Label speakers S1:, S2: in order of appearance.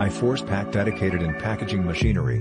S1: I Force Pack dedicated in packaging machinery.